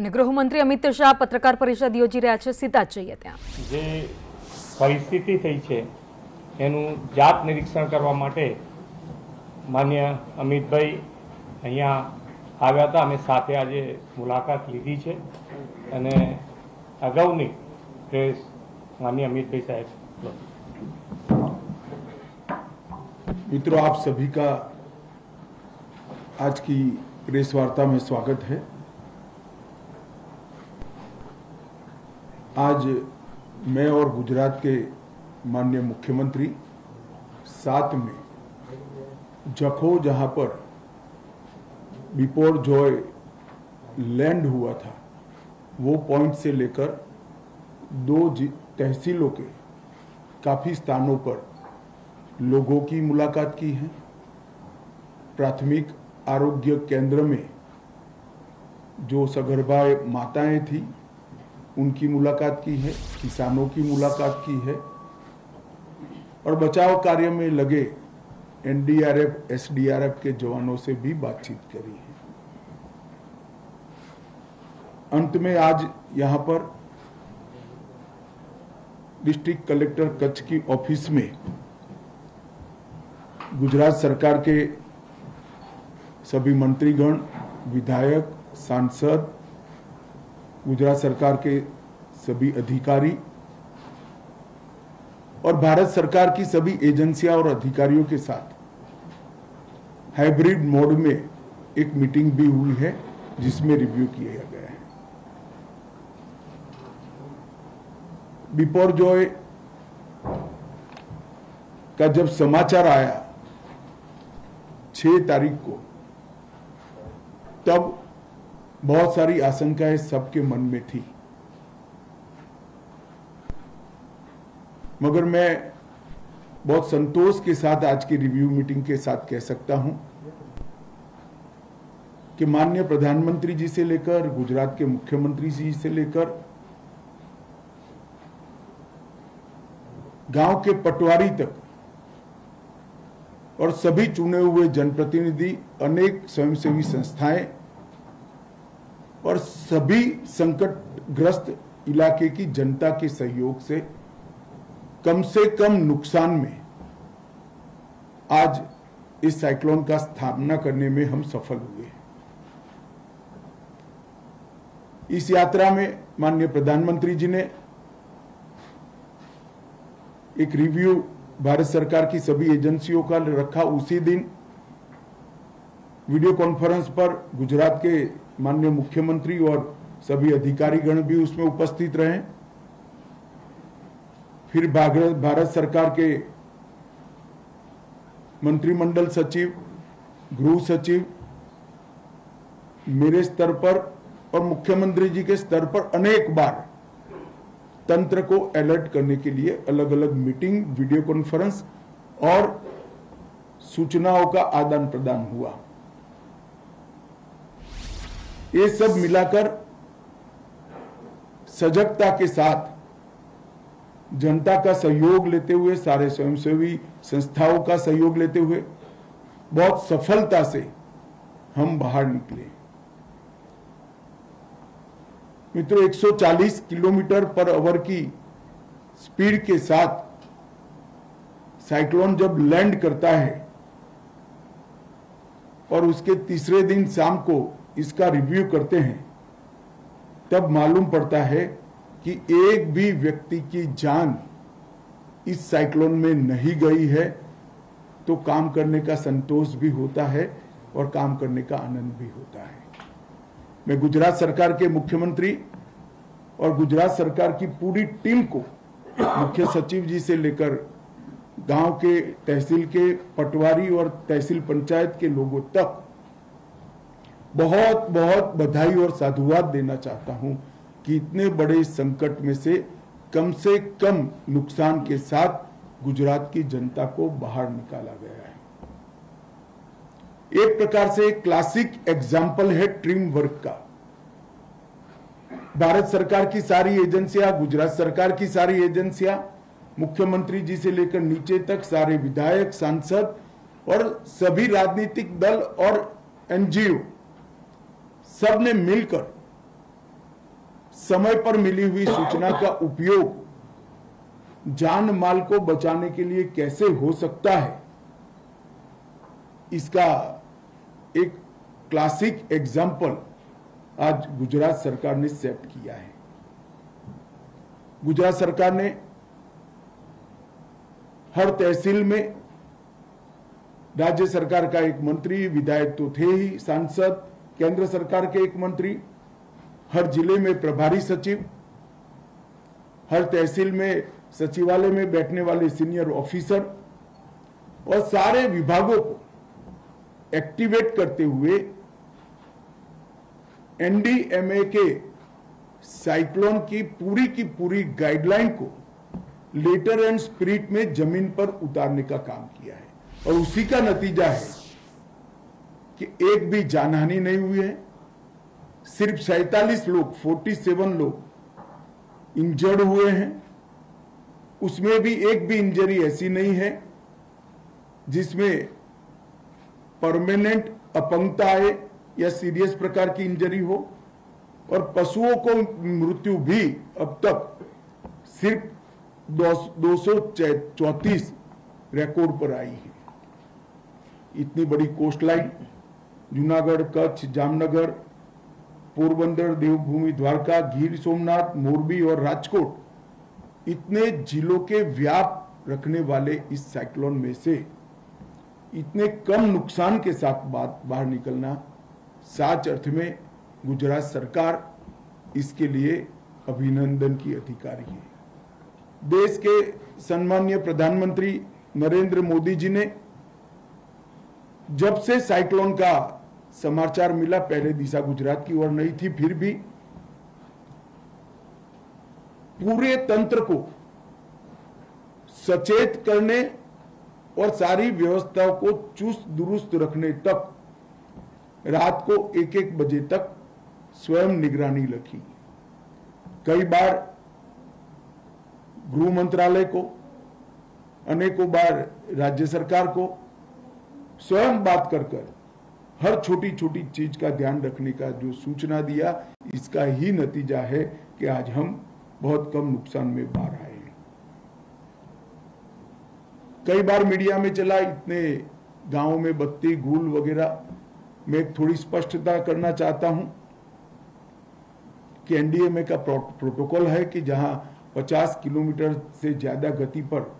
અને ગૃહમંત્રી અમિત શાહ પત્રકાર પરિષદ યોજી રહ્યા છે સીધા જ જઈએ ત્યાં જે પરિસ્થિતિ થઈ છે એનું જાત નિરીક્ષણ કરવા માટે માન્ય અમિતભાઈ અહીંયા આવ્યા હતા અમે સાથે આજે મુલાકાત લીધી છે અને અગાઉની પ્રેસ માન્ય અમિતભાઈ સાહેબ मित्रों आप सभी का आज की प्रेस वार्ता में स्वागत है आज मैं और गुजरात के माननीय मुख्यमंत्री साथ में जखो जहाँ पर बिपोर जॉय लैंड हुआ था, वो पॉइंट से लेकर दो तहसीलों के काफ़ी स्थानों पर लोगों की मुलाकात की है। प्राथमिक आरोग्य केंद्र में जो सगर्भा माताएँ थी उनकी मुलाकात की है, किसानों की मुलाकात की है और बचाव कार्य में लगे एनडीआरएफ, एसडीआरएफ के जवानों से भी बातचीत करी है। अंत में आज यहाँ पर डिस्ट्रिक्ट कलेक्टर कच्छ की ऑफ़िस में गुजरात सरकार के सभी मंत्रीगण, विधायक, सांसद गुजरात सरकार के सभी अधिकारी और भारत सरकार की सभी एजेंसियाँ और अधिकारियों के साथ हाइब्रिड मोड में एक मीटिंग भी हुई है, जिसमें रिव्यू किया गया है। बिपोर जॉय का जब समाचार आया, छह तारीख को, तब बहुत सारी आशंकाएँ सबके मन में थी। मगर मैं बहुत संतोष के साथ आज की रिव्यू मीटिंग के साथ कह सकता हूँ कि माननीय प्रधानमंत्री जी से लेकर, गुजरात के मुख्यमंत्री जी से लेकर, गाँव के पटवारी तक और सभी चुने हुए जनप्रतिनिधि, अनेक स्वयंसेवी संस्थाएँ और सभी संकटग्रस्त इलाके की जनता के सहयोग से कम से कम नुकसान में आज इस साइक्लोन का स्थापना करने में हम सफल हुए इस यात्रा में माननीय प्रधानमंत्री जी ने एक रिव्यू भारत सरकार की सभी एजेंसियों का रखा। उसी दिन वीडियो कॉन्फ्रेंस पर गुजरात के माननीय मुख्यमंत्री और सभी अधिकारीगण भी उसमें उपस्थित रहे। फिर भारत सरकार के मंत्रिमंडल सचिव, गृह सचिव, मेरे स्तर पर और मुख्यमंत्री जी के स्तर पर अनेक बार तंत्र को अलर्ट करने के लिए अलग अलग मीटिंग, वीडियो कॉन्फ्रेंस और सूचनाओं का आदान प्रदान हुआ। ये सब मिलाकर सजगता के साथ जनता का सहयोग लेते हुए, सारे स्वयंसेवी संस्थाओं का सहयोग लेते हुए, बहुत सफलता से हम बाहर निकले। मित्रों 140 किलोमीटर पर आवर की स्पीड के साथ साइक्लोन जब लैंड करता है और उसके तीसरे दिन शाम को इसका रिव्यू करते हैं, तब मालूम पड़ता है कि एक भी व्यक्ति की जान इस साइक्लोन में नहीं गई है तो काम करने का संतोष भी होता है और काम करने का आनंद भी होता है। मैं गुजरात सरकार के मुख्यमंत्री और गुजरात सरकार की पूरी टीम को मुख्य सचिव जी से लेकर गाँव के तहसील के पटवारी और तहसील पंचायत के लोगों तक बहुत बहुत बधाई और साधुवाद देना चाहता हूँ कि इतने बड़े संकट में से कम से कम नुकसान के साथ गुजरात की जनता को बाहर निकाला गया है। एक प्रकार से क्लासिक एग्ज़ाम्पल है टीम वर्क का। भारत सरकार की सारी एजेंसियाँ, गुजरात सरकार की सारी एजेंसियाँ, मुख्यमंत्री जी से लेकर नीचे तक सारे विधायक, सांसद और सभी राजनीतिक दल और एनजीओ सबने मिलकर समय पर मिली हुई सूचना का उपयोग जान माल को बचाने के लिए कैसे हो सकता है, इसका एक क्लासिक एग्ज़ाम्पल आज गुजरात सरकार ने सेट किया है। गुजरात सरकार ने हर तहसील में राज्य सरकार का एक मंत्री, विधायक तो थे ही, सांसद केंद्र सरकार के एक मंत्री, हर ज़िले में प्रभारी सचिव, हर तहसील में सचिवालय में बैठने वाले सीनियर ऑफिसर और सारे विभागों को एक्टिवेट करते हुए एनडीएमए के साइक्लोन की पूरी की पूरी गाइडलाइन को लेटर एंड स्पिरिट में ज़मीन पर उतारने का काम किया है। और उसी का नतीजा है कि एक भी जानहानि नहीं हुई है। सिर्फ़ सैतालीस लोग 47 लोग इंजर्ड हुए हैं। उसमें भी एक भी इंजरी ऐसी नहीं है जिसमें परमानेंट अपंगता आए या सीरियस प्रकार की इंजरी हो। और पशुओं को मृत्यु भी अब तक सिर्फ़ दो सौ चौतीस रिकॉर्ड पर आई है। इतनी बड़ी कोस्ट लाइन जूनागढ़ कच्छ जामनगर पोरबंदर देवभूमि द्वारका गिर सोमनाथ मोरबी और राजकोट इतने जिलों के व्याप रखने वाले इस साइक्लोन में से इतने कम नुकसान के साथ बाहर निकलना साच अर्थ में गुजरात सरकार इसके लिए अभिनंदन की अधिकारी है देश के सम्मान्य प्रधानमंत्री नरेंद्र मोदी जी ने जब से साइक्लोन का समाचार मिला पहले दिशा गुजरात की ओर नहीं थी फिर भी पूरे तंत्र को सचेत करने और सारी व्यवस्थाओं को चुस्त दुरुस्त रखने तक रात को एक एक बजे तक स्वयं निगरानी रखी कई बार गृह मंत्रालय को अनेकों बार राज्य सरकार को स्वयं बात कर कर हर छोटी छोटी चीज़ का ध्यान रखने का जो सूचना दिया, इसका ही नतीजा है कि आज हम बहुत कम नुकसान में बाहर आए हैं। कई बार मीडिया में चला, इतने गाँवों में बत्ती, गुल वगैरह, मैं थोड़ी स्पष्टता करना चाहता हूँ कि एनडीएमए का प्रोटोकॉल है कि जहाँ 50 किलोमीटर से ज़्यादा गति पर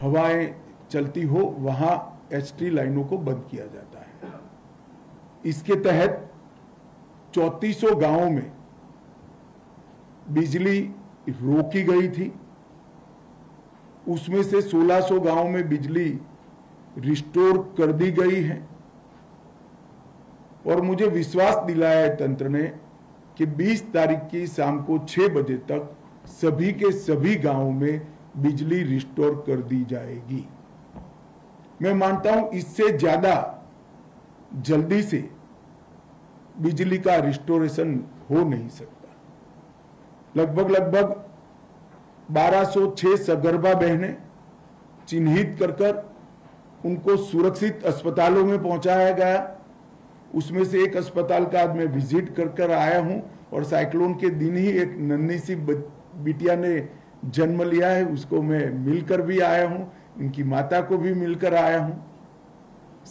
हवाएँ चलती हो, वहाँ एचटी लाइनों को बंद किया जाता इसके तहत चौतीसों गाँवों में बिजली रोकी गई थी। उसमें से 1600 गाँवों में बिजली रिस्टोर कर दी गई है। और मुझे विश्वास दिलाया है तंत्र ने कि 20 तारीख की शाम को 6 बजे तक सभी के सभी गाँवों में बिजली रिस्टोर कर दी जाएगी। मैं मानता हूँ इससे ज़्यादा जल्दी से बिजली का रिस्टोरेशन हो नहीं सकता। लगभग लगभग 1206 सगर्भा बहनें चिन्हित कर कर उनको सुरक्षित अस्पतालों में पहुँचाया गया। उसमें से एक अस्पताल का आज मैं विज़िट कर कर आया हूँ और साइक्लोन के दिन ही एक नन्ही सी बिटिया ने जन्म लिया है, उसको मैं मिलकर भी आया हूँ, इनकी माता को भी मिलकर आया हूँ।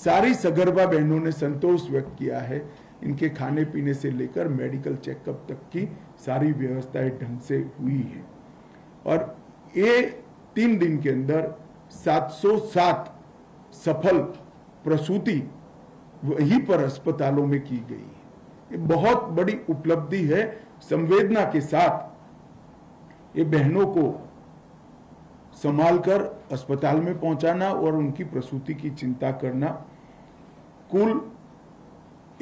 सारी सगर्भा बहनों ने संतोष व्यक्त किया है। इनके खाने पीने से लेकर मेडिकल चेकअप तक की सारी व्यवस्थाएँ ढंग से हुई है। और ये तीन दिन के अंदर 707 सफल प्रसूति वहीं पर अस्पतालों में की गई है। ये बहुत बड़ी उपलब्धि है संवेदना के साथ। ये बहनों को संभाल कर अस्पताल में पहुंचाना और उनकी प्रसूति की चिंता करना कुल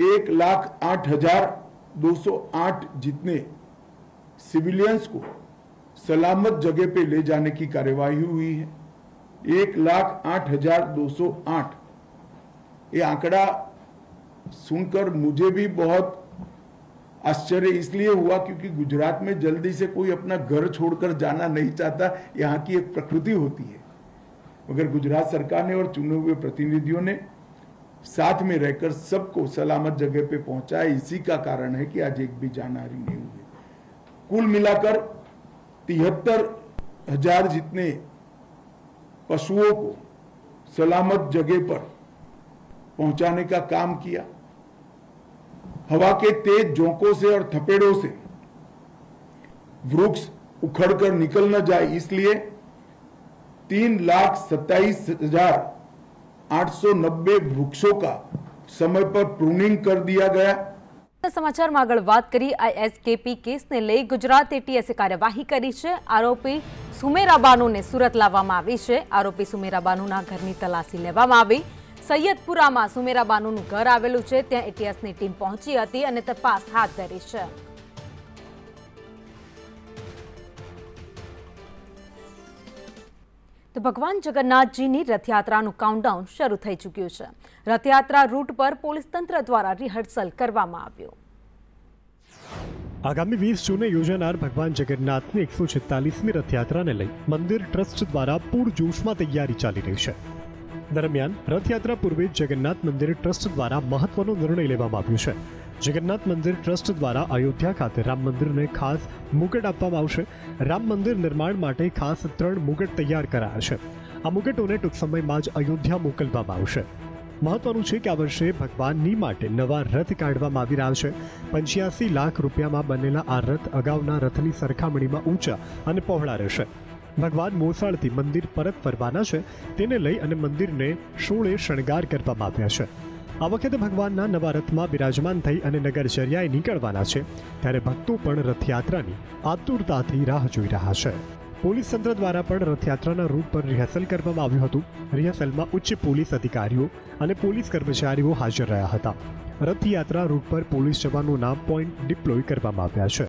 एक लाख आठ हज़ार दो सौ आठ जितने सिविलियंस को सलामत जगह पे ले जाने की कार्यवाही हुई है। एक लाख आठ हज़ार दो सौ आठ। ये आंकड़ा सुनकर मुझे भी बहुत आश्चर्य इसलिए हुआ क्योंकि गुजरात में जल्दी से कोई अपना घर छोड़कर जाना नहीं चाहता, यहाँ की एक प्रकृति होती है। मगर गुजरात सरकार ने और चुने हुए प्रतिनिधियों ने साथ में रहकर सबको सलामत जगह पे पहुँचाया इसी का कारण है कि आज एक भी जानहारी नहीं हुई। कुल मिलाकर तिहत्तर हज़ार जितने पशुओं को सलामत जगह पर पहुँचाने का काम किया। हवा के तेज झोंकों से और थपेड़ों से वृक्ष उखड़कर निकल न जाए, इसलिए तीन लाख सत्ताईस हज़ार 890 વૃક્ષો કા સમય પર પ્રૂનિંગ કર દિયા ગયા સમાચારમાં આગળ વાત કરી આઈએસકેપી કેસને લઈ ગુજરાત એટીએસે કાર્યવાહી કરી છે આરોપી સુમેરા બાનુને સુરત લાવવામાં આવી છે આરોપી સુમેરા બાનુના ઘરની તલાસી લેવામાં આવી સૈયદપુરામાં સુમેરા બાનુનું ઘર આવેલું છે ત્યાં એટીએસની ટીમ પહોંચી હતી અને તપાસ હાથ ધરી છે તો ભગવાન જગન્નાથજીની રથયાત્રાનું કાઉન્ટડાઉન શરૂ થઈ ચૂક્યું છે. રથયાત્રા રૂટ પર પોલીસ તંત્ર દ્વારા રિહર્સલ કરવામાં આવ્યું. આગામી વીસ જૂને યોજાનાર ભગવાન જગન્નાથની એકસો છેતાલીસમી રથયાત્રાને લઈ મંદિર ટ્રસ્ટ દ્વારા પૂરજોશમાં તૈયારી ચાલી રહી છે. દરમિયાન રથયાત્રા પૂર્વે જગન્નાથ મંદિર ટ્રસ્ટ દ્વારા મહત્વનો નિર્ણય લેવામાં આવ્યો છે. જગન્નાથ મંદિર ટ્રસ્ટ દ્વારા અયોધ્યા ખાતે રામ મંદિરને ખાસ મુગટ આપવામાં આવશે. રામ મંદિર નિર્માણ માટે ખાસ ત્રણ મુગટ તૈયાર કરાયા છે. આ મુગટોને ટૂંક સમયમાં જ અયોધ્યા મોકલવામાં આવશે. મહત્વનું છે કે આ વર્ષે ભગવાનની માટે નવા રથ કાઢવામાં આવી રહ્યા છે. પંચ્યાસી લાખ રૂપિયામાં બનેલા આ રથ અગાઉના રથની સરખામણીમાં ઊંચા અને પહોળા રહેશે. ભગવાન મોસાળથી મંદિર પરત ફરવાના છે. તેને લઈ અને મંદિરને શોળે શણગાર કરવામાં આવ્યા છે. આ વખતે ભગવાનના નવા રથમાં બિરાજમાન થઈ અને નગરચર્યાએ નીકળવાના છે. ત્યારે ભક્તો પણ રથયાત્રાની આતુરતાથી રાહ જોઈ રહ્યા છે. પોલીસ તંત્ર દ્વારા પણ રથયાત્રાના રૂટ પર રિહર્સલ કરવામાં આવ્યું હતું. રિહર્સલમાં ઉચ્ચ પોલીસ અધિકારીઓ અને પોલીસ કર્મચારીઓ હાજર રહ્યા હતા. રથયાત્રા રૂટ પર પોલીસ જવાનોના પોઈન્ટ ડિપ્લોય કરવામાં આવ્યા છે.